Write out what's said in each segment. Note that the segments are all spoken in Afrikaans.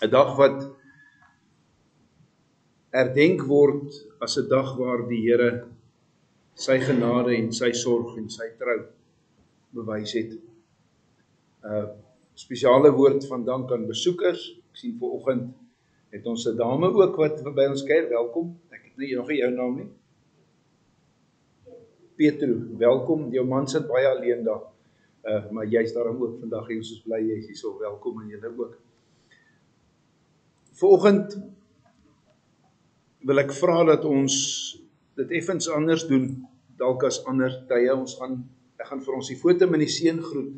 'n dag wat herdenk word as 'n dag waar die Here sy genade en sy sorg en sy trou bewys het. 'n uh, Spesiale woord van dank aan besoekers. Ek sien ver oggend het ons 'n dame ook wat by ons kuier. Welkom. Ek het nie nog nie jou naam nie. Petro, welkom. Jou man sit baie alleen daar. Uh maar jy's daarom ook vandag hier. Ons is bly jy's hier. So welkom aan julle ook. Vanoggend wil ek vra dat ons dit effens anders doen dalk as ander tye. Ons gaan ek gaan vir ons die foto met die seën groet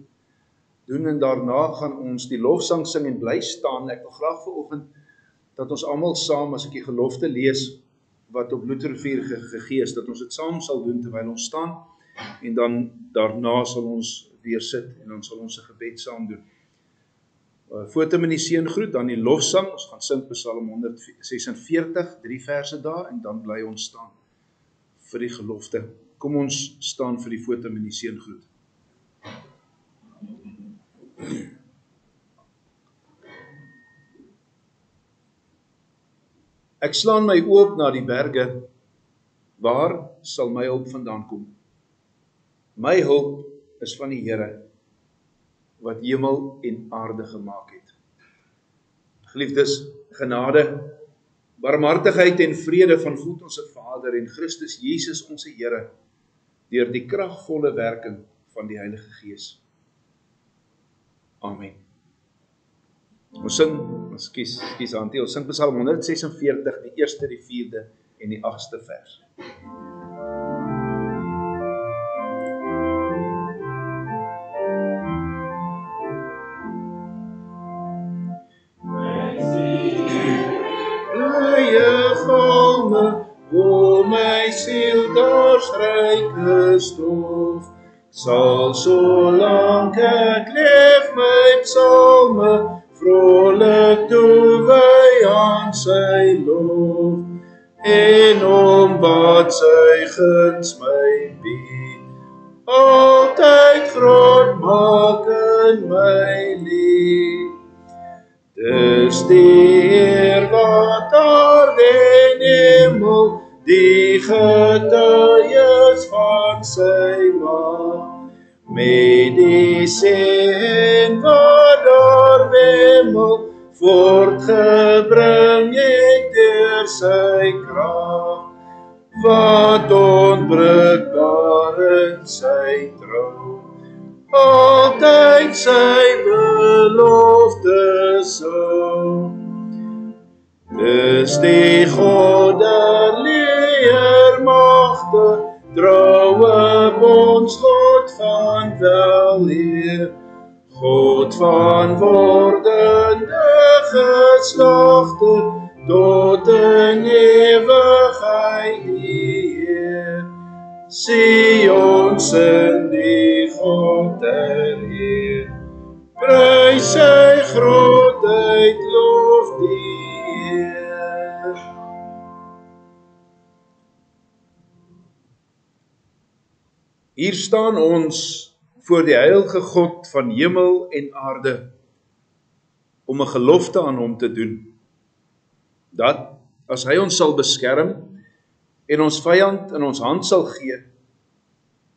doen en daarna gaan ons die lofsang sing en bly staan. Ek wil graag vanoggend dat ons almal saam as ek die gelofte lees wat op Bloedrivier gegee is dat ons dit saam sal doen terwyl ons staan en dan daarna sal ons weer sit en ons sal ons gebed saam doen uh, foto met die seën groet dan die lofsang. Ons gaan sing Psalm 146 drie verse daar en dan bly ons staan vir die gelofte. Kom ons staan vir die foto met die seën groet. Ek slaan my oop na die berge. Waar sal my hulp vandaan kom? My hulp is van die Here wat hemel en aarde gemaak het. Geliefdes, genade, barmhartigheid en vrede van God ons se Vader en Christus Jesus ons Here deur die kragvolle werking van die Heilige Gees. Amen. Ons sing, ekskuus, ekskuus Antie, ons sing Psalm 146, die eerste, die vierde en die agste vers. Ryke stof. Sal so lank ek leef my psalme vrolik toewy aan sy lof. En om wat sy guns my bied altyd groot maak in my lief. Dis die eer wat daar in hemel die getuies van sy mag met die seën wat daar wemel voortgebring het deur sy krag wat onbreekbaar in sy trou altyd sy belofte sou Dis die God der leermagte, troue ons God van weleer, God van wordende geslagte, tot in ewigheid die Heer. Sien ons in die God der Heer, prys sy grootheid, Hier staan ons voor die heilige God van hemel en aarde om 'n gelofte aan hom te doen. Dat as hy ons sal beskerm en ons vyand in ons hand sal gee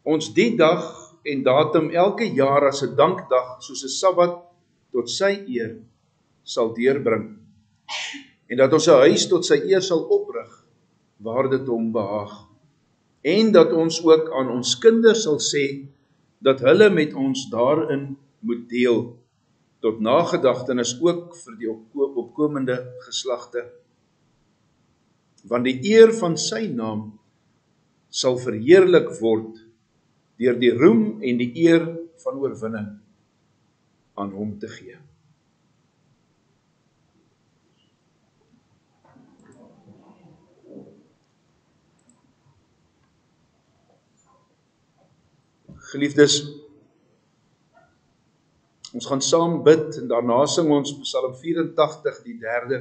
ons die dag en datum elke jaar as 'n dankdag soos 'n Sabbat tot sy eer sal deurbring. En dat ons 'n huis tot sy eer sal oprig waar dit hom behaag en dat ons ook aan ons kinders sal sê dat hulle met ons daarin moet deel tot nagedagtenis ook vir die opkomende geslagte. Want die eer van sy naam sal verheerlik word deur die roem en die eer van oorwinning aan hom te gee Geliefdes, ons gaan saam bid en daarna sing ons Psalm 84 die 3de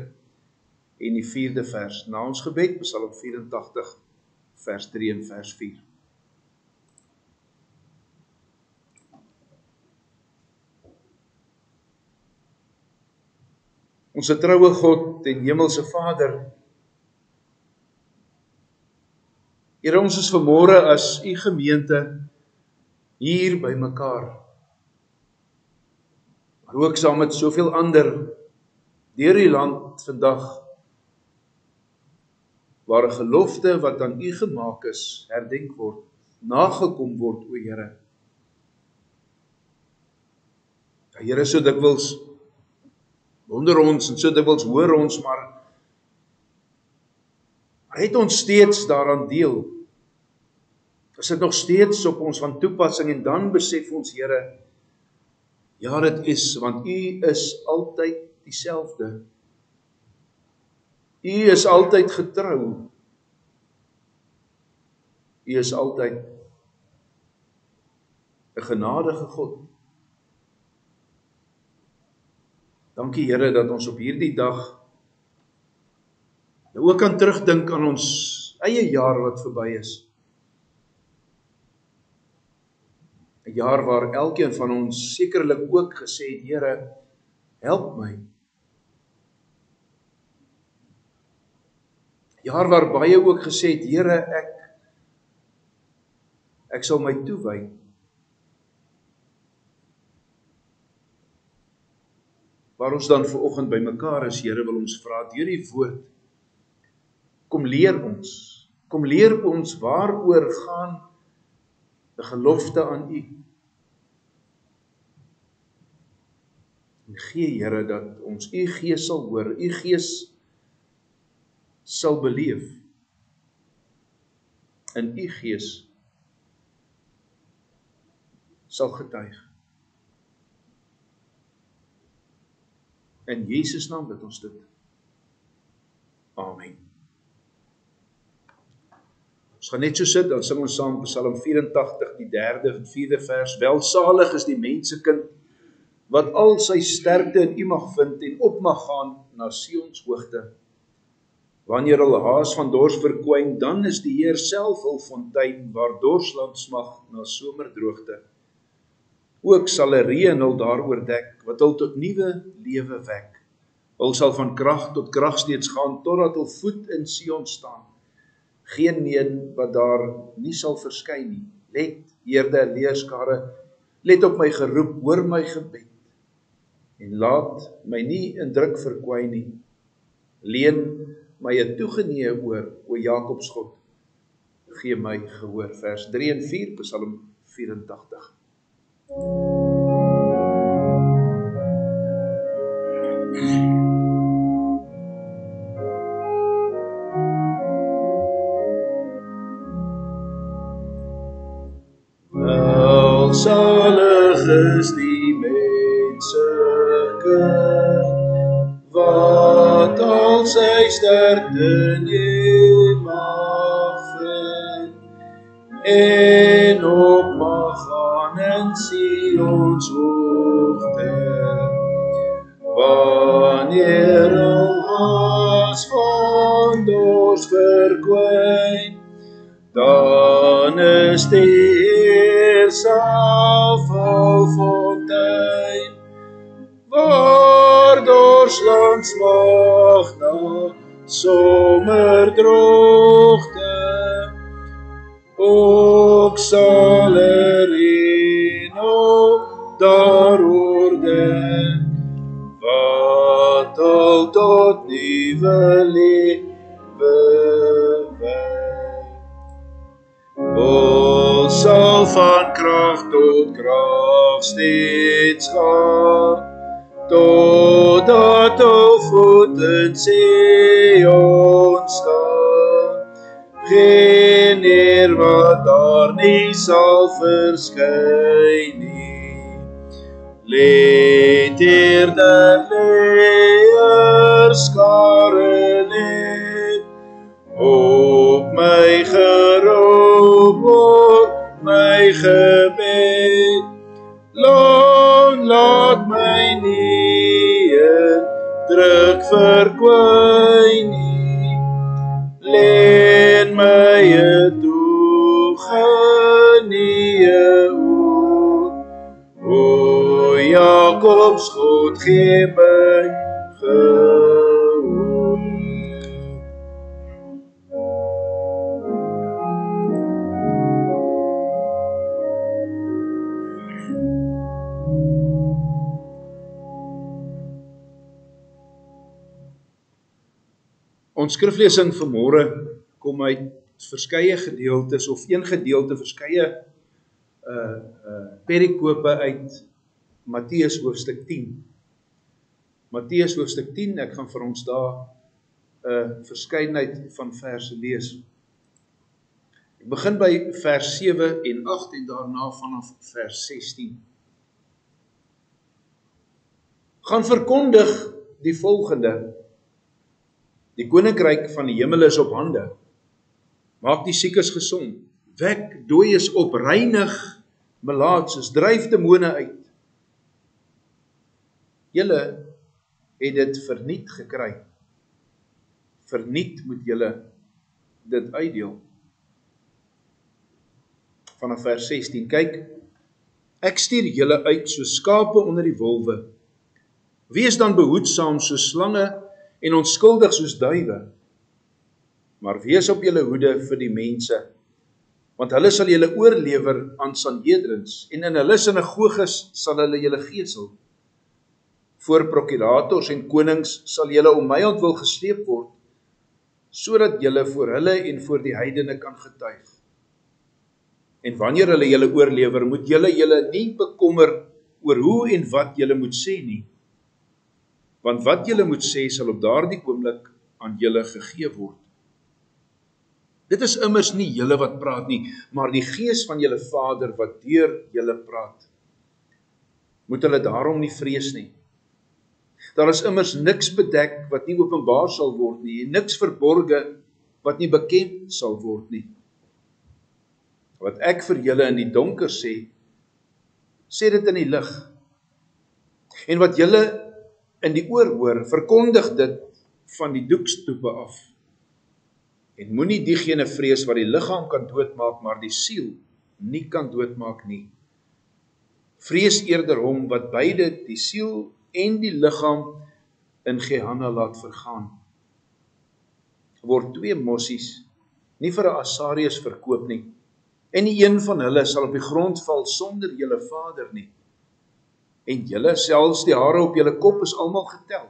en die 4de vers. Na ons gebed Psalm 84 vers 3 en vers 4. Ons troue God en hemelse Vader. Here ons is vanmôre as u gemeente hier by mekaar. Maar ook saam met soveel ander deur die land vandag waar 'n gelofte wat aan u gemaak is herdenk word, nagekom word o Here. Ja Here so dikwels wonder ons en so dikwels hoor ons maar het ons steeds daaraan deel. Is dit nog steeds op ons van toepassing en dan besef ons Here ja dit is want u is altyd dieselfde. U is altyd getrou. U is altyd 'n genadige God. Dankie Here dat ons op hierdie dag nou ook kan terugdink aan ons eie jaar wat verby is. 'n Jaar waar elkeen van ons sekerlik ook gesê het Here, help my. Jaar waar baie ook gesê het Here, ek ek sal my toewy. waar ons dan ver oggend bymekaar is, Here, wil ons vra deur die woord kom leer ons. Kom leer ons waaroor gaan 'n gelofte aan U. En gee Here dat ons U Gees sal hoor, U Gees sal beleef in U Gees sal getuig. In Jesus naam bid ons dit. Amen. Ons gaan net so sit dan sing ons saam Psalm 84 die 3de en 4de vers. Welsalig is die mensekind wat al sy sterkte in U mag vind en op mag gaan na Sion se hoogte. Wanneer hulle haas van dors verkwyn, dan is die Heer self hul fontein waar dorsland smag na somerdroogte ook sal 'n reën hul daaroor dek wat hul tot nuwe lewe wek. Hul sal van krag tot krag steeds gaan totdat hul voet in Sion staan. Geen een wat daar nie sal verskyn nie. Let, Heerde leerskare, let op my geroep, hoor my gebed en laat my nie in druk verkwyn nie. Leen my 'n toegenee oor, o Jakob se God. Gee my gehoor vers 3 en 4 Psalm 84. Welsalig is die mense wat al sy sterkte neem mag vind en op mag gaan en sien ons hoogte. Wanneer ons van dors verkwyn dan is die self al fontein waar dorsland smag na somerdroogte ook sal er krag tot krag steeds gaan totdat al voet in Sion staan geen eer wat daar nie sal verskyn nie let eer der leer skare net op my geroep gebed lang laat my nie druk verkwyn nie. Leen my toegenie oor o Jakobs God gee my ge Ons skriflesing vanmôre kom uit verskeie gedeeltes of een gedeelte verskeie uh uh perikope uit Matteus hoofstuk 10. Matteus hoofstuk 10, ek gaan vir ons daar 'n uh, verskeidenheid van verse lees. Ek begin by vers 7 en 8 en daarna vanaf vers 16. Gaan verkondig die volgende Die koninkryk van die hemel is op hande. Maak die siekes gesond, wek dooies op, reinig melaatses, dryf demone uit. Julle het dit verniet gekry. Verniet moet julle dit uitdeel. Vanaf vers 16 kyk ek stuur julle uit so skape onder die wolwe. Wees dan behoedsaam so slange en onskuldig soos duwe. Maar wees op julle hoede vir die mense, want hulle sal julle oorlewer aan Sanhedrins en in hulle sinagoges sal hulle julle gesel. Voor prokurators en konings sal julle om my ontwil gesleep word sodat julle voor hulle en voor die heidene kan getuig. En wanneer hulle julle oorlewer, moet julle julle nie bekommer oor hoe en wat julle moet sê nie want wat julle moet sê sal op daardie oomblik aan julle gegee word. Dit is immers nie julle wat praat nie, maar die gees van julle Vader wat deur julle praat. Moet hulle daarom nie vrees nie. Daar is immers niks bedek wat nie openbaar sal word nie, en niks verborge wat nie bekend sal word nie. Wat ek vir julle in die donker sê, sê dit in die lig. En wat julle in die oor hoor, verkondig dit van die doekstoepe af. En moenie diegene vrees wat die liggaam kan doodmaak, maar die siel nie kan doodmaak nie. Vrees eerder hom wat beide die siel en die liggaam in Gehanna laat vergaan. Word twee mossies nie vir 'n Asarius verkoop nie. En nie een van hulle sal op die grond val sonder julle Vader nie en julle selfs die hare op julle kop is almal getel.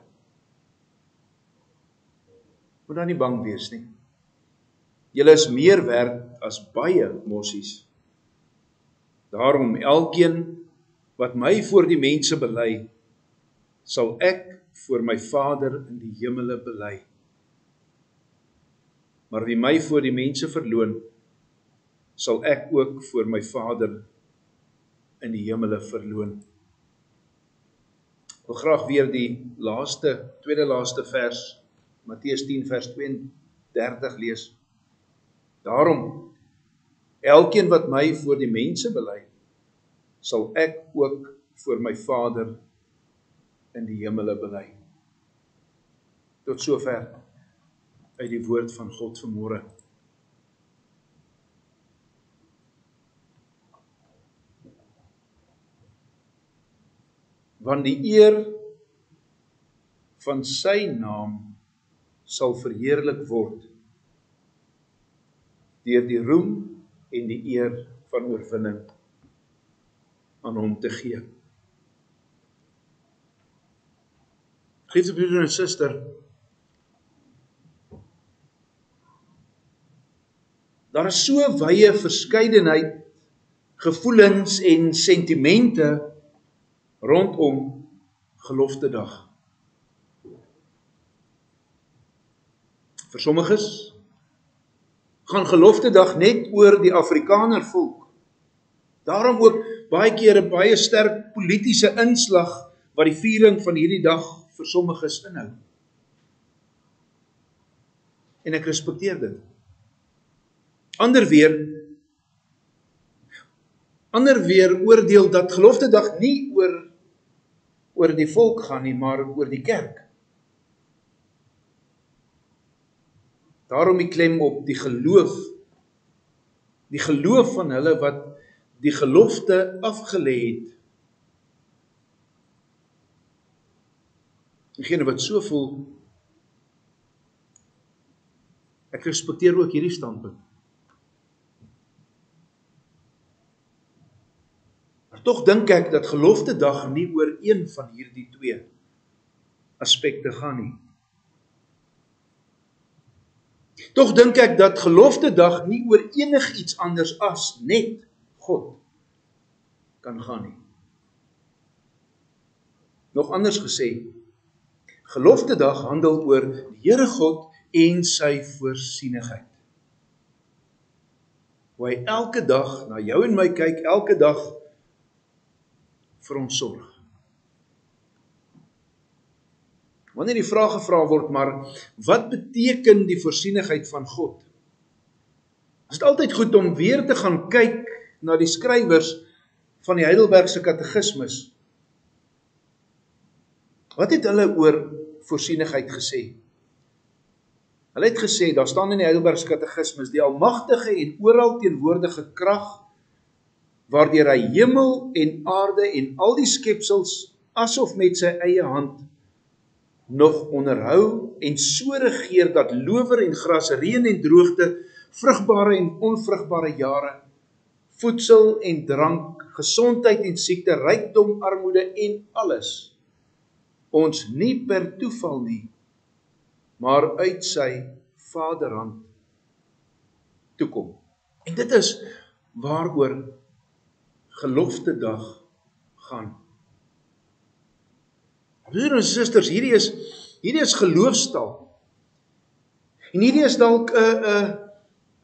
Moet dan nie bang wees nie. Julle is meer werd as baie mossies. Daarom elkeen wat my voor die mense bely, sal ek voor my Vader in die hemele bely. Maar wie my voor die mense verloon, sal ek ook voor my Vader in die hemele verloon wil graag weer die laaste tweede laaste vers Matteus 10 vers 32 lees. Daarom elkeen wat my voor die mense bely, sal ek ook voor my Vader in die hemele bely. Tot sover uit die woord van God vanmôre. Want die eer van sy naam sal verheerlik word deur die roem en die eer van oorwinning aan hom te gee. Geliefde broeder en suster, daar is so wye verskeidenheid gevoelens en sentimente rondom gelofte dag. Vir sommiges gaan gelofte dag net oor die Afrikaner volk. Daarom ook baie keer 'n baie sterk politieke inslag wat die viering van hierdie dag vir sommiges inhou. En ek respekteer dit. Ander weer ander weer oordeel dat gelofte dag nie oor oor die volk gaan nie, maar oor die kerk. Daarom die klem op die geloof. Die geloof van hulle wat die gelofte afgelê het. Diegene wat so voel Ek respekteer ook hierdie standpunt. Tog dink ek dat gelofte dag nie oor een van hierdie twee aspekte gaan nie. Tog dink ek dat gelofte dag nie oor enigiets anders as net God kan gaan nie. Nog anders gesê, gelofte dag handel oor die Here God en sy voorsienigheid. Hoe hy elke dag na jou en my kyk, elke dag vir ons sorg. Wanneer die vraag gevra word, maar wat beteken die voorsienigheid van God? Is dit altyd goed om weer te gaan kyk na die skrywers van die Heidelbergse Katekismes? Wat het hulle oor voorsienigheid gesê? Hulle het gesê, daar staan in die Heidelbergse Katekismes, die almagtige en oral teenwoordige krag waardeur hy hemel en aarde en al die skepsels asof met sy eie hand nog onderhou en so regeer dat lower en gras, reën en droogte, vrugbare en onvrugbare jare, voedsel en drank, gesondheid en siekte, rykdom, armoede en alles ons nie per toeval nie, maar uit sy Vaderhand toekom. En dit is waaroor gelofte dag gaan. Broers en susters, hierdie is hierdie is geloofstaal. En hierdie is dalk 'n 'n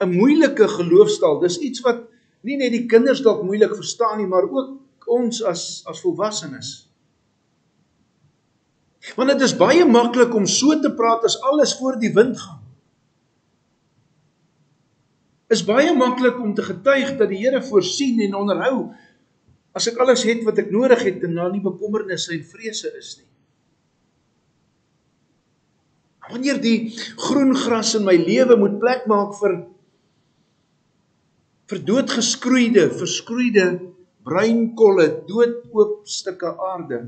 'n moeilike geloofstaal. Dis iets wat nie net die kinders dalk moeilik verstaan nie, maar ook ons as as volwassenes. Want dit is baie maklik om so te praat as alles voor die wind gaan. Is baie maklik om te getuig dat die Here voorsien en onderhou as ek alles het wat ek nodig het en daar nie bekommernisse en vrese is nie. Wanneer die groen gras in my lewe moet plek maak vir vir doodgeskroeide, verskroeide bruinkolle, doodoop stukke aarde.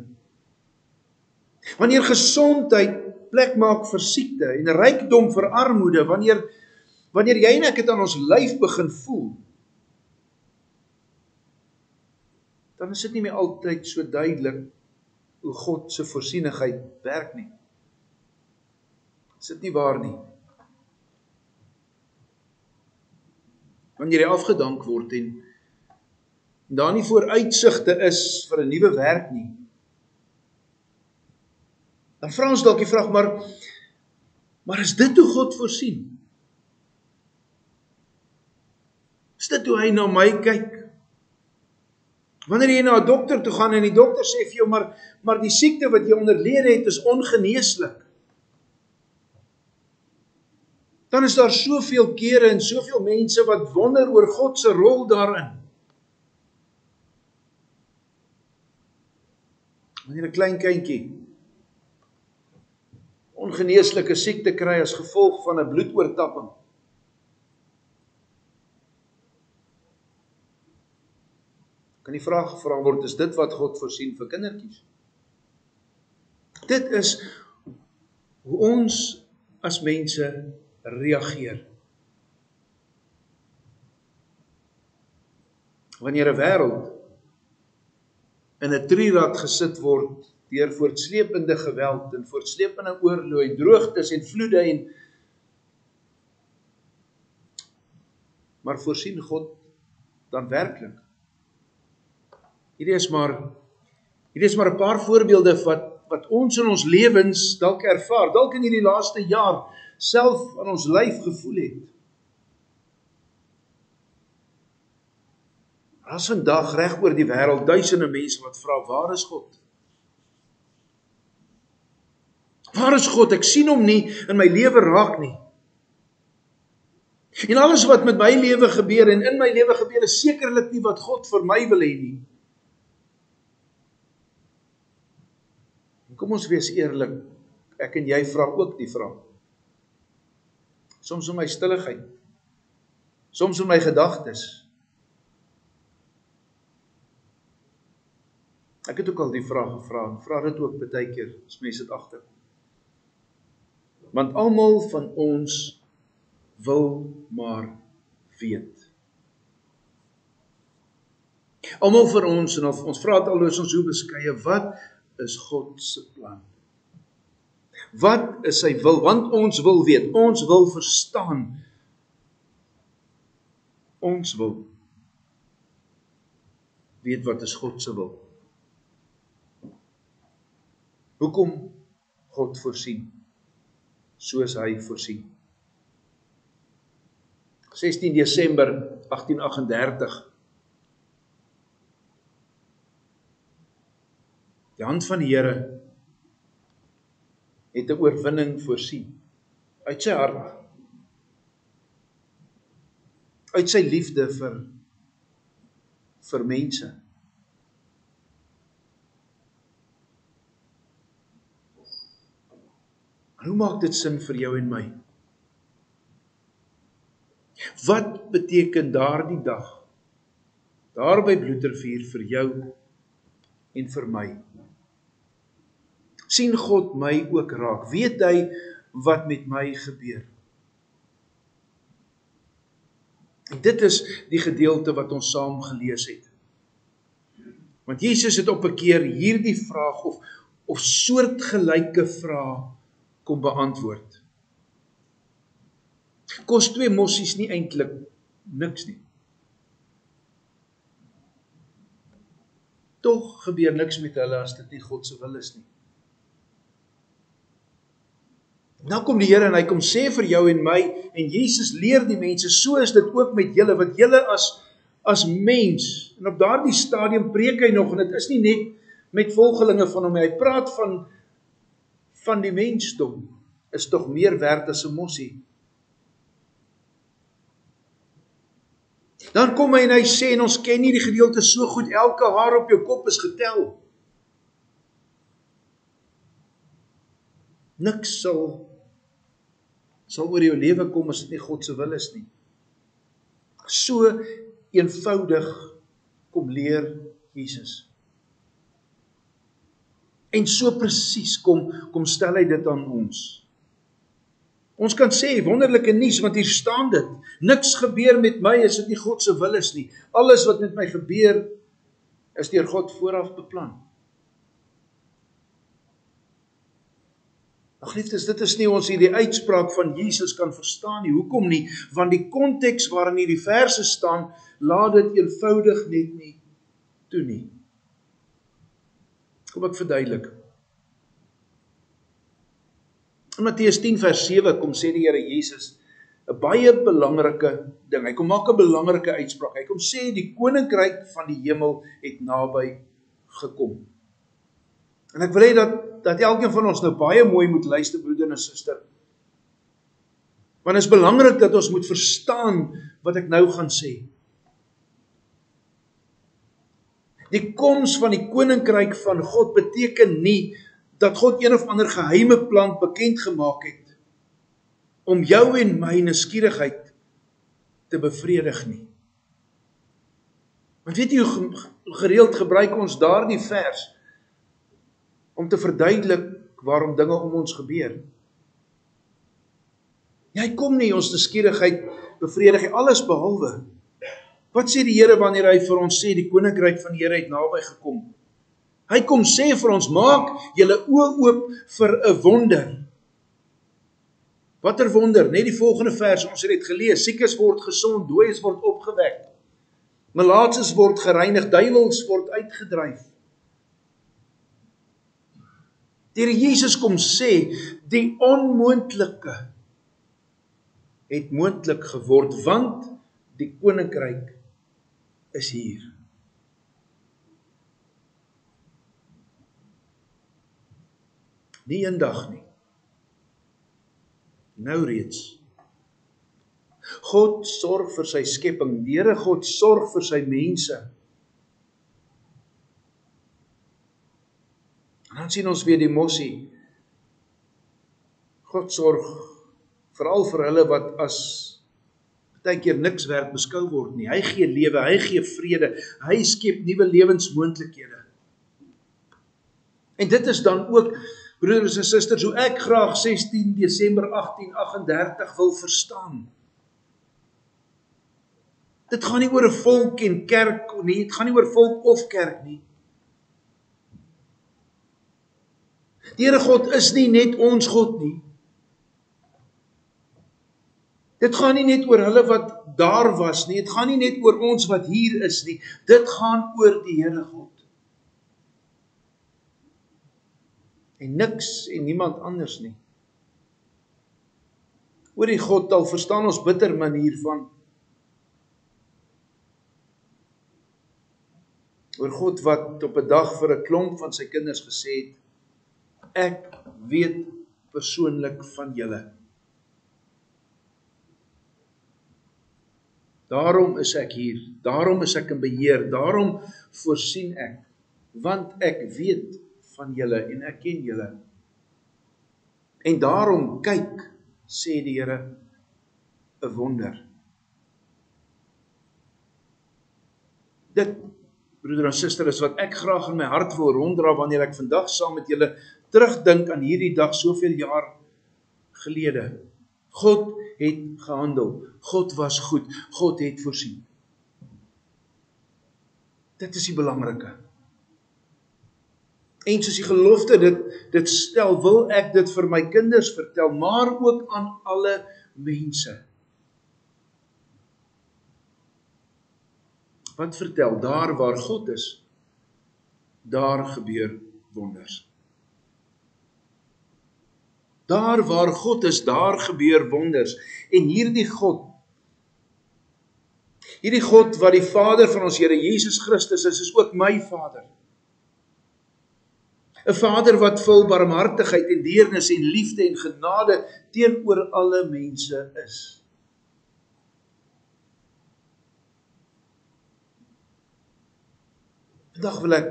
Wanneer gesondheid plek maak vir siekte en rykdom vir armoede, wanneer wanneer jy en ek dit aan ons lyf begin voel, dan is dit nie meer altyd so duidelik hoe God se voorsienigheid werk nie. Is dit nie waar nie? Wanneer jy afgedank word en daar nie vooruitsigte is vir 'n nuwe werk nie. Dan vra ons dalk die vraag maar maar is dit hoe God voorsien? Is dit hoe hy na my kyk? Wanneer jy na 'n dokter toe gaan en die dokter sê vir jou maar maar die siekte wat jy onderlede het is ongeneeslik. dan is daar soveel kere en soveel mense wat wonder oor God se rol daarin. Wanneer 'n klein kindjie ongeneeslike siekte kry as gevolg van 'n bloedoortapping. Kan die vraag gevra word is dit wat God voorsien vir kindertjies? Dit is hoe ons as mense reageer. Wanneer 'n wêreld in 'n trierad gesit word deur voortsleepende geweld en voortsleepende oorlog en droogtes en vloede en maar voorsien God dan werklik. Hierdie is maar hierdie is maar 'n paar voorbeelde wat wat ons in ons lewens dalk ervaar, dalk in hierdie laaste jaar self aan ons lyf gevoel het. As vandag reg oor die wêreld duisende mense wat vra waar is God? Waar is God? Ek sien hom nie in my lewe raak nie. En alles wat met my lewe gebeur en in my lewe gebeur is sekerlik nie wat God vir my wil hê nie. Kom ons wees eerlik. Ek en jy vra ook die vraag soms in my stilligheid, soms in my gedagtes. Ek het ook al die vraag gevra, vra dit ook baie keer as mense dit agterkom. Want almal van ons wil maar weet. Almal vir ons en of ons vra dit alhoewel ons hoe beskeie, wat is God se plan? Wat is sy wil? Want ons wil weet, ons wil verstaan. Ons wil weet wat is God se wil. Hoekom God voorsien soos hy voorsien. 16 Desember 1838 Die hand van die Here het 'n oorwinning voorsien uit sy hart uit sy liefde vir vir mense Hoe maak dit sin vir jou en my? Wat beteken daardie dag daar by Bloedervuur vir jou en vir my? Sien God my ook raak? Weet hy wat met my gebeur? En dit is die gedeelte wat ons saam gelees het. Want Jesus het op 'n keer hierdie vraag of of soortgelyke vrae kom beantwoord. Kos twee mossies nie eintlik niks nie. Tog gebeur niks met hulle as dit nie God se wil is nie. Nou kom die Here en hy kom sê vir jou en my en Jesus leer die mense so is dit ook met julle wat julle as as mens en op daardie stadium preek hy nog en dit is nie net met volgelinge van hom hy praat van van die mensdom is tog meer werd as 'n mossie. Dan kom hy en hy sê en ons ken nie die gedeelte so goed elke haar op jou kop is getel. Niks sal sal oor jou lewe kom as dit nie God se wil is nie. So eenvoudig kom leer Jesus. En so presies kom kom stel hy dit aan ons. Ons kan sê wonderlike nuus want hier staan dit. Niks gebeur met my as dit nie God se wil is nie. Alles wat met my gebeur is deur God vooraf beplan. Ag liefdes, dit is nie ons hierdie uitspraak van Jesus kan verstaan nie. Hoekom nie? Want die konteks waarin hierdie verse staan, laat dit eenvoudig net nie toe nie. Kom ek verduidelik. In Matteus 10 vers 7 kom sê die Here Jesus 'n baie belangrike ding. Hy kom maak 'n belangrike uitspraak. Hy kom sê die koninkryk van die hemel het naby gekom. En ek wil hê dat dat elkeen van ons nou baie mooi moet luister broeder en suster. Want dit is belangrik dat ons moet verstaan wat ek nou gaan sê. Die koms van die koninkryk van God beteken nie dat God een of ander geheime plan bekend gemaak het om jou en my nuuskierigheid te bevredig nie. Want weet jy hoe gereeld gebruik ons daardie vers om te verduidelik waarom dinge om ons gebeur. Jy kom nie ons nuuskierigheid bevredig nie alles behalwe. Wat sê die Here wanneer hy vir ons sê die koninkryk van die Here het naby gekom? Hy kom sê vir ons maak julle oë oop vir 'n wonder. Watter wonder? Net die volgende vers ons het dit gelees. Siekes word gesond, dooies word opgewek. Malaatses word gereinig, duiwels word uitgedryf. Here Jesus kom sê die onmoontlike het moontlik geword want die koninkryk is hier. Nie eendag nie. Nou reeds. God sorg vir sy skepping. Die Here God sorg vir sy mense. Dan sien ons weer die mossie. God sorg veral vir hulle wat as baie keer niks werd beskou word nie. Hy gee lewe, hy gee vrede, hy skep nuwe lewensmoontlikhede. En dit is dan ook broeders en susters hoe ek graag 16 Desember 1838 wil verstaan. Dit gaan nie oor 'n volk en kerk nie, dit gaan nie oor volk of kerk nie. Die Here God is nie net ons God nie. Dit gaan nie net oor hulle wat daar was nie. Dit gaan nie net oor ons wat hier is nie. Dit gaan oor die Here God. En niks en niemand anders nie. Oor die God al verstaan ons bitter manier van oor God wat op 'n dag vir 'n klomp van sy kinders gesê het ek weet persoonlik van julle. Daarom is ek hier. Daarom is ek in beheer. Daarom voorsien ek want ek weet van julle en ek ken julle. En daarom kyk sê die Here 'n wonder. Dit broeder en suster is wat ek graag in my hart wil ronddra wanneer ek vandag saam met julle terugdink aan hierdie dag soveel jaar gelede. God het gehandel. God was goed. God het voorsien. Dit is die belangrike. En soos die gelofte dit dit stel, wil ek dit vir my kinders vertel, maar ook aan alle mense. Wat vertel daar waar God is, daar gebeur wonders. Daar waar God is, daar gebeur wonders. En hierdie God hierdie God wat die Vader van ons Here Jesus Christus is, is ook my Vader. 'n Vader wat vol barmhartigheid en deernis en liefde en genade teenoor alle mense is. Vandag wil ek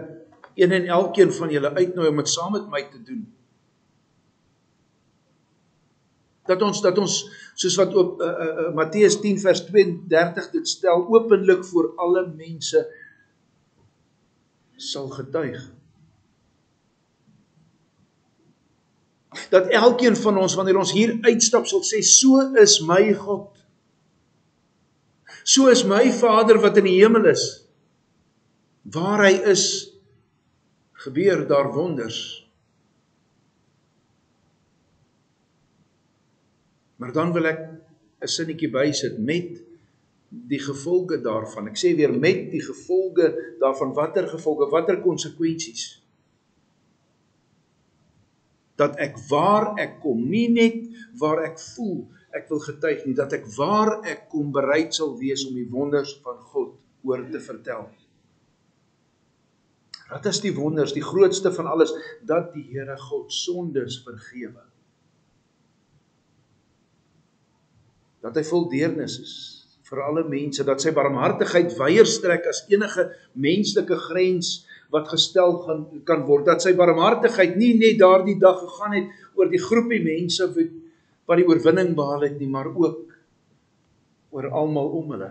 een en elkeen van julle uitnooi om dit saam met my te doen. Dat ons dat ons soos wat op uh, uh, uh, Matteus 10 vers 32 dit stel openlik voor alle mense sal getuig. dat elkeen van ons wanneer ons hier uitstap sal sê so is my God. So is my Vader wat in die hemel is. Waar hy is gebeur daar wonders. Maar dan wil ek 'n sinnetjie bysit met die gevolge daarvan. Ek sê weer met die gevolge daarvan watter gevolge, watter konsekwensies dat ek waar ek kom nie net waar ek voel ek wil getuig nie dat ek waar ek kom bereid sal wees om die wonders van God oor te vertel. Wat is die wonders, die grootste van alles dat die Here God sondes vergewe. Dat hy vol deernis is vir alle mense, dat sy barmhartigheid wyer strek as enige menslike grens wat gestel gaan kan word. Dat sy barmhartigheid nie net daardie dag gegaan het oor die groepie mense wat wat die oorwinning behaal het nie maar ook oor almal om hulle.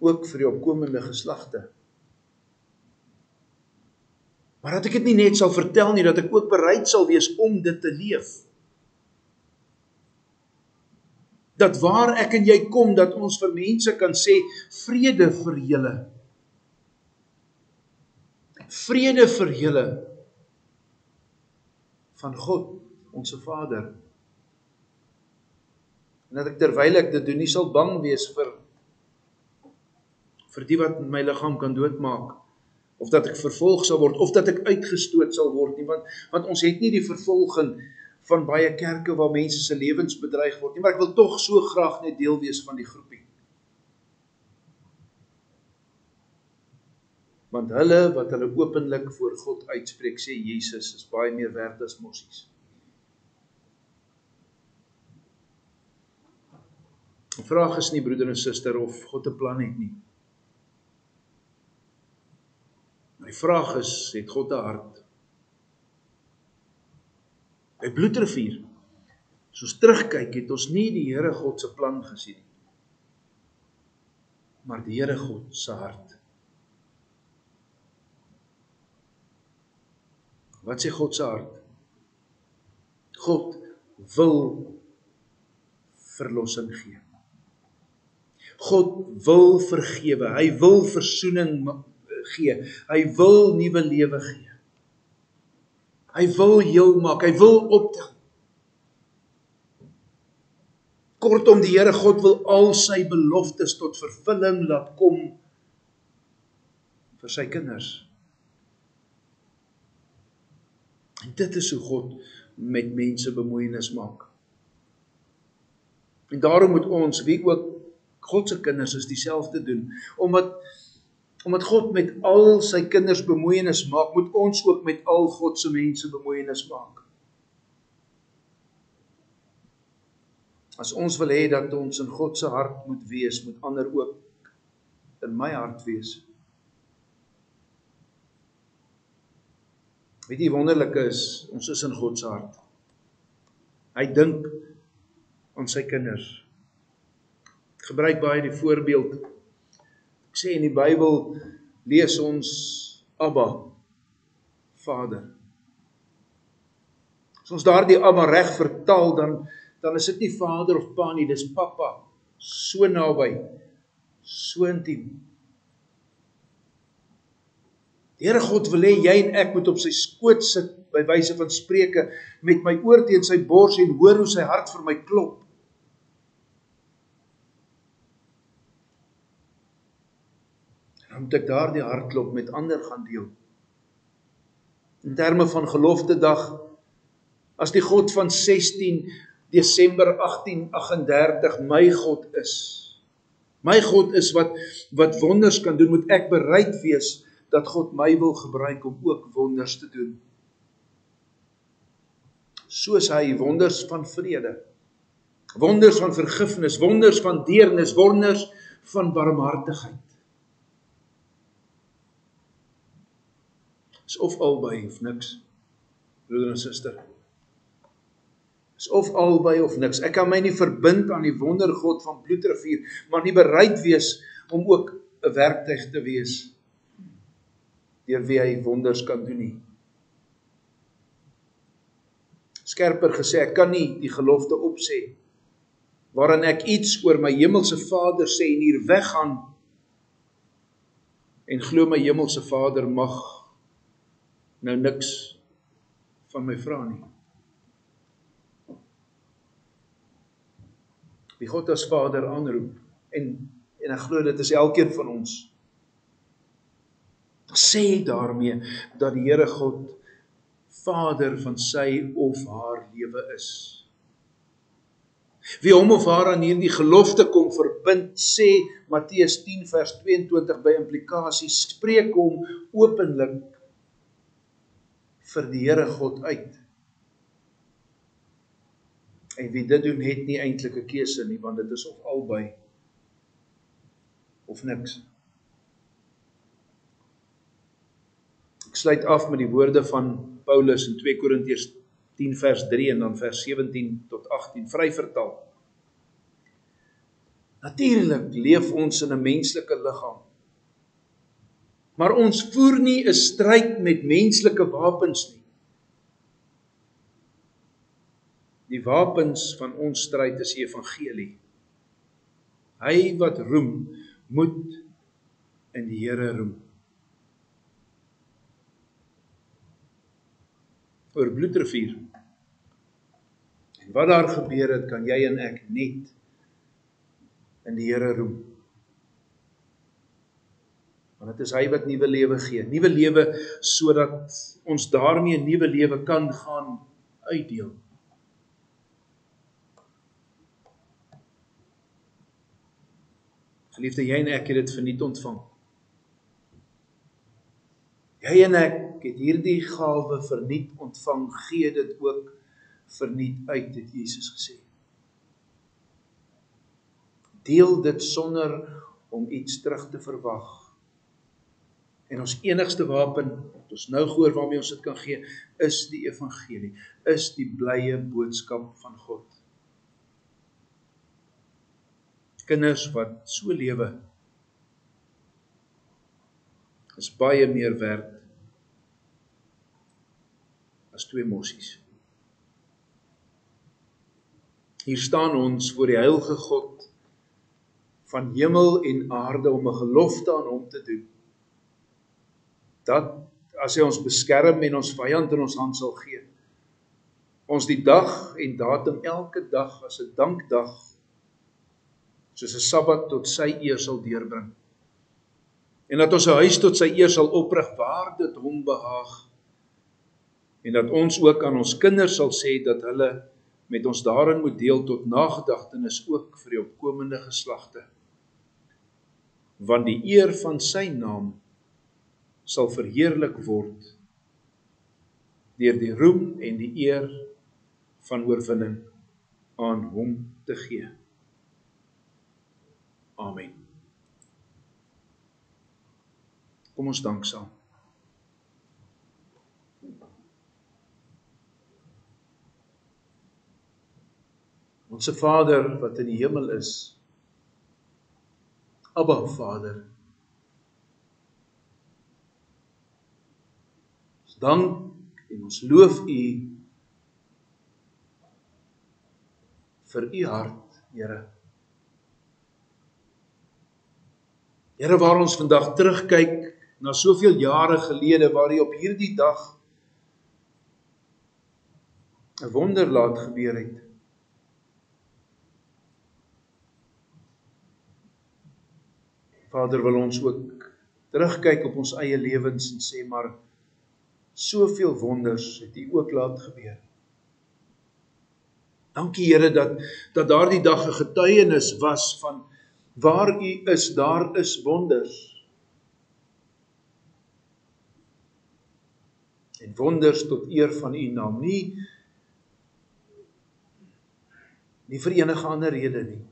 Ook vir die opkomende geslagte maar dat ek dit nie net sal vertel nie dat ek ook bereid sal wees om dit te leef dat waar ek en jy kom dat ons vir mense kan sê vrede vir julle. Vrede vir julle van God, ons Vader. En dat ek terwyl ek dit doen nie sal bang wees vir vir die wat my liggaam kan doodmaak of dat ek vervolg sal word of dat ek uitgestoot sal word nie want want ons het nie die vervolging van baie kerke waar mense se lewens bedreig word nie, maar ek wil tog so graag net deel wees van die groepie. Want hulle wat hulle openlik voor God uitspreek, sê Jesus is baie meer werd as mossies. Die vraag is nie broeder en suster of God 'n plan het nie. My vraag is, het God 'n hart? by Bloedrivier. As ons terugkyk, het ons nie die Here God se plan gesien nie. Maar die Here God se hart. Wat sê God se hart? God wil verlossing gee. God wil vergewe. Hy wil verzoening gee. Hy wil nuwe lewe gee. Hy wil heel maak. Hy wil optel. Kortom die Here God wil al sy beloftes tot vervulling laat kom vir sy kinders. En dit is hoe God met mense bemoeienis maak. En daarom moet ons wie ook God se kinders is dieselfde doen omdat omdat God met al sy kinders bemoeienis maak, moet ons ook met al God se mense bemoeienis maak. As ons wil hê dat ons in God se hart moet wees, moet ander ook in my hart wees. Weet jy wonderlike is, ons is in God se hart. Hy dink aan sy kinders. Ek gebruik baie die voorbeeld. Ek sê in die Bybel lees ons Abba Vader. As ons daardie Abba reg vertaal dan dan is dit nie vader of pa nie, dis pappa. So naby. So intiem. Die Here God wil hê jy en ek moet op sy skoot sit by wyse van spreuke met my oor teen sy bors en hoor hoe sy hart vir my klop. Moet ek daardie hartklop met ander gaan deel. In terme van gelofte dag as die God van 16 Desember 1838 my God is. My God is wat wat wonders kan doen, moet ek bereid wees dat God my wil gebruik om ook wonders te doen. Soos hy wonders van vrede, wonders van vergifnis, wonders van deernis, wonders van barmhartigheid. Is of albei of niks. Broeder en suster. Is of albei of niks. Ek kan my nie verbind aan die wondergod van bloedrivier, maar nie bereid wees om ook 'n werktuig te wees deur wie hy wonders kan doen nie. Skerper gesê, ek kan nie die gelofte opsê waarin ek iets oor my hemelse Vader sê en hier weggaan en glo my hemelse Vader mag nou niks van my vra nie. Wie God as Vader aanroep en en ek glo dit is elkeen van ons sê daarmee dat die Here God Vader van sy of haar lewe is. Wie hom of haar aan hierdie gelofte kom verbind, sê Matteus 10 vers 22 by implikasie spreek hom openlik vir die Here God uit. En wie dit doen het nie eintlik 'n keuse nie want dit is of albei of niks. Ek sluit af met die woorde van Paulus in 2 Korintiërs 10 vers 3 en dan vers 17 tot 18 vry vertaal. Natuurlik leef ons in 'n menslike liggaam. Maar ons voer nie 'n stryd met menslike wapens nie. Die wapens van ons stryd is die evangelie. Hy wat roem, moet in die Here roem. oor bloedrivier. En wat daar gebeur het, kan jy en ek net in die Here roem. Want dit is hy wat nuwe lewe gee. Nuwe lewe sodat ons daarmee 'n nuwe lewe kan gaan uitdeel. Geliefde, jy en ek het dit verniet ontvang. Jy en ek het hierdie gawe verniet ontvang, gee dit ook verniet uit, het Jesus gesê. Deel dit sonder om iets terug te verwag. En ons enigste wapen wat ons nou gehoor waarmee ons dit kan gee, is die evangelie, is die blye boodskap van God. Kinders wat so lewe is baie meer werd as twee mossies. Hier staan ons voor die heilige God van hemel en aarde om 'n gelofte aan hom te doen. Dat as hy ons beskerm en ons vyand in ons hand sal gee ons die dag en datum elke dag as 'n dankdag soos 'n Sabbat tot sy eer sal deurbring. En dat ons 'n huis tot sy eer sal oprig waar dit hom behaag. En dat ons ook aan ons kinders sal sê dat hulle met ons daarin moet deel tot nagedagtenis ook vir die opkomende geslagte. Want die eer van sy naam sal verheerlik word deur die roem en die eer van oorwinning aan hom te gee. Amen. Kom ons dank saam. Onse Vader wat in die hemel is. Abba Vader. Dank en ons loof U vir u hart, Here. Here waar ons vandag terugkyk na soveel jare gelede waar u op hierdie dag 'n wonder laat gebeur het. Vader wil ons ook terugkyk op ons eie lewens en sê maar soveel wonders het u ook laat gebeur. Dankie Here dat dat daardie dag 'n getuienis was van waar U is, daar is wonders. En wonders tot eer van U naam, nie nie vir enige ander rede nie.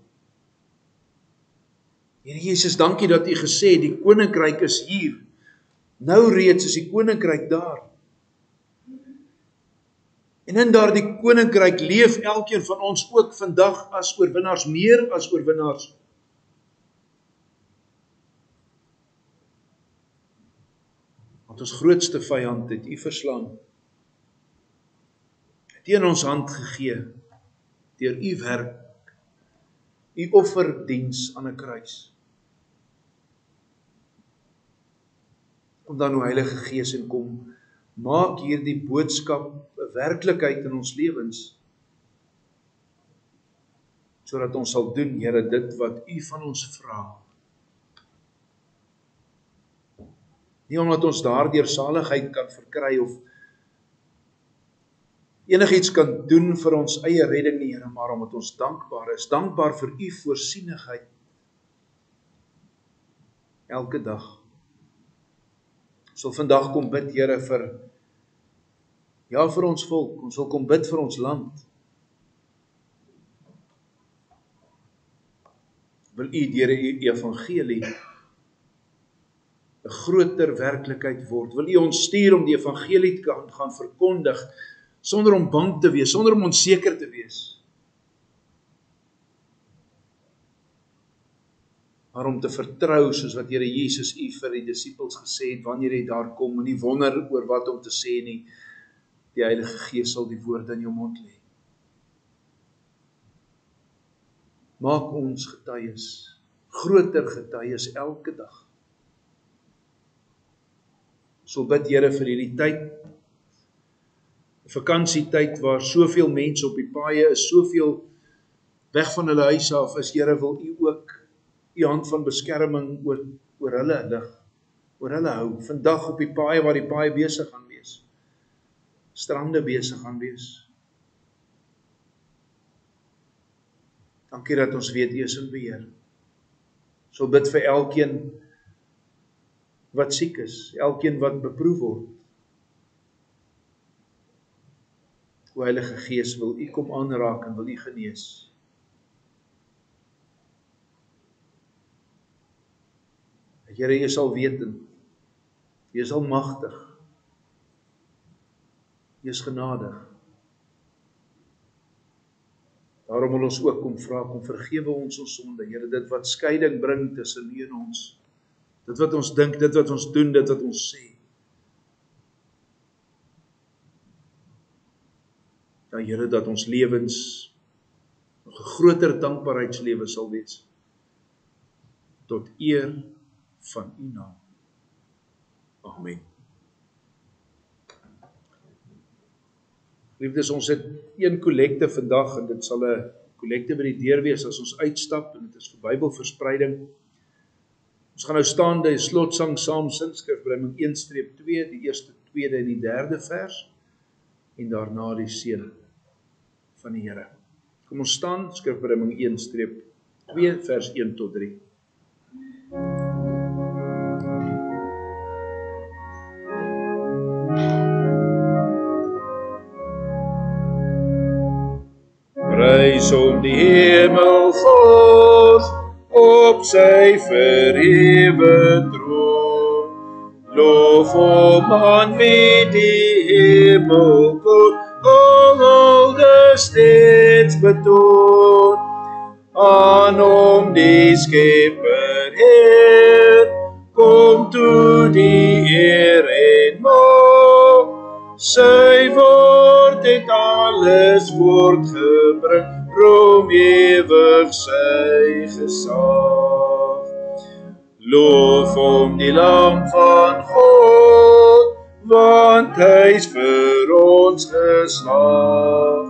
Here Jesus, dankie dat U gesê die koninkryk is hier. Nou reeds is die koninkryk daar. En in daardie koninkryk leef elkeen van ons ook vandag as oorwinnaars, meer as oorwinnaars. Want ons grootste vyand het U verslaan. Het U in ons hand gegee deur U werk. U offerdiens aan 'n kruis. Kom dan o Heilige Gees en kom maak hierdie boodskap 'n werklikheid in ons lewens sodat ons sal doen Here dit wat U van ons vra. Nie omdat ons daardeur saligheid kan verkry of enigiets kan doen vir ons eie redding nie Here, maar omdat ons dankbaar is, dankbaar vir U voorsienigheid elke dag. Sal vandag kom bid Here vir Ja vir ons volk, ons wil kom bid vir ons land. Wil U deur U evangelie 'n groter werklikheid word. Wil U ons stuur om die evangelie te kan gaan verkondig sonder om bang te wees, sonder om onseker te wees. Maar om te vertrou soos wat Here Jesus U vir die disippels gesê het wanneer hy daar kom, moenie wonder oor wat om te sê nie die Heilige Gees sal die woorde in jou mond lê. Maak ons getuies, groter getuies elke dag. So bid Here vir hierdie tyd. Vakansietyd waar soveel mense op die paaie is, soveel weg van hulle huise af, is Here wil U ook U hand van beskerming oor oor hulle lig, oor hulle hou. Vandag op die paaie waar die paaie besig gaan strande besig gaan wees. Dankie dat ons weet U is in beheer. So bid vir elkeen wat siek is, elkeen wat beproef word. O Heilige Gees, wil U kom aanraak en wil U genees. Here, U sal weet en U is almagtig. Hy is genadig. Daarom wil ons ook kom vra kom vergewe ons ons sonde, Here, dit wat skeiding bring tussen U en ons. Dit wat ons dink, dit wat ons doen, dit wat ons sê. Ja Here, dat ons lewens 'n groter dankbaarheidslewe sal wees tot eer van u naam. Amen. Liefdes, ons het een kollekte vandag en dit sal 'n kollekte by die deur wees as ons uitstap en dit is vir Bybelverspreiding. Ons gaan nou staande die slotsang saam sing skrifbreiding 1-2, die eerste, tweede en die derde vers en daarna die seën van die Here. Kom ons staan skrifbreiding 1-2 vers 1 tot 3. Die hemel God op sy verhewe troon. Loof hom aan wie die hemel God alde steeds betoon. Aan hom die skepper Heer, kom toe die eer en mag. Sy woord het alles voortgebring, roem ewig sy gesag. Loof om die lam van God, want hy is vir ons geslag.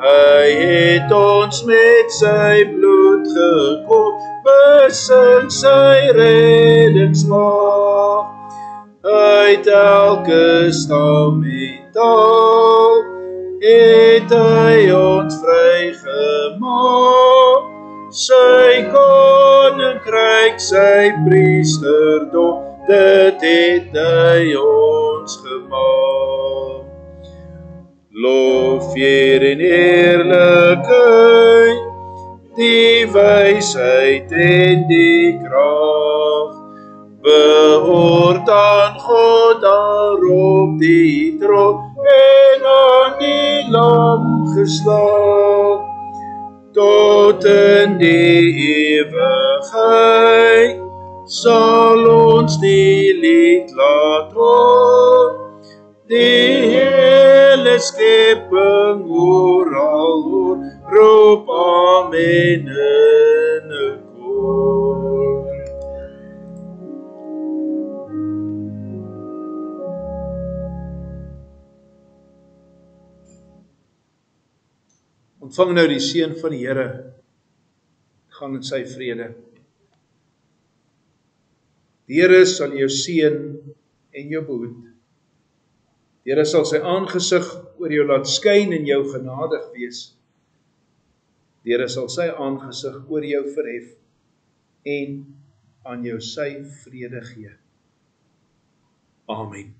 Hy het ons met sy bloed gekoop, besing sy reddingsmacht uit elke stam en taal het hy ons vrygemaak sy koninkryk sy priesterdom dit het hy ons gemaak. Lof eer en eerlikheid die wysheid en die krag behoort aan God daarop die troon en aan die lam geslaag tot in die ewigheid sal ons die lied laat hoor. Die hele skepping oral hoor. Roep amen Ontvang nou die seën van die Here. Gaan in sy vrede. Die Here sal jou seën en jou behoed. Die Here sal sy aangesig oor jou laat skyn en jou genadig wees. Die Here sal sy aangesig oor jou verhef en aan jou sy vrede gee. Amen.